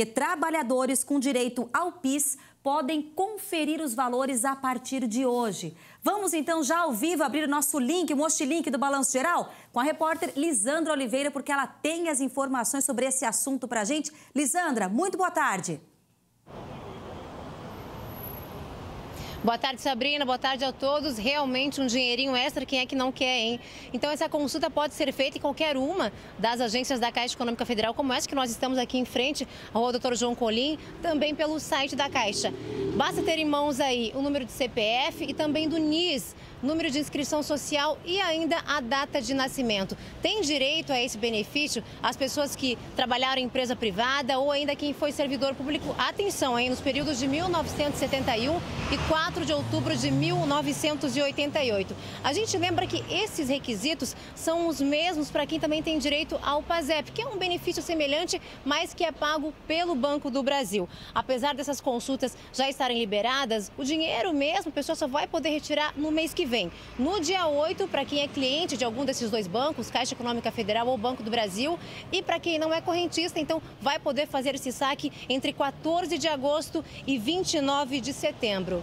porque trabalhadores com direito ao PIS podem conferir os valores a partir de hoje. Vamos então já ao vivo abrir o nosso link, o Mochilink do Balanço Geral, com a repórter Lisandra Oliveira, porque ela tem as informações sobre esse assunto para a gente. Lisandra, muito boa tarde. Boa tarde, Sabrina. Boa tarde a todos. Realmente um dinheirinho extra, quem é que não quer, hein? Então, essa consulta pode ser feita em qualquer uma das agências da Caixa Econômica Federal, como essa que nós estamos aqui em frente ao Dr. João Colim, também pelo site da Caixa. Basta ter em mãos aí o número de CPF e também do NIS, número de inscrição social e ainda a data de nascimento. Tem direito a esse benefício as pessoas que trabalharam em empresa privada ou ainda quem foi servidor público. Atenção, aí nos períodos de 1971 e 4 de outubro de 1988. A gente lembra que esses requisitos são os mesmos para quem também tem direito ao PASEP, que é um benefício semelhante, mas que é pago pelo Banco do Brasil. Apesar dessas consultas já estarem liberadas, o dinheiro mesmo a pessoa só vai poder retirar no mês que vem. No dia 8, para quem é cliente de algum desses dois bancos, Caixa Econômica Federal ou Banco do Brasil, e para quem não é correntista, então vai poder fazer esse saque entre 14 de agosto e 29 de setembro.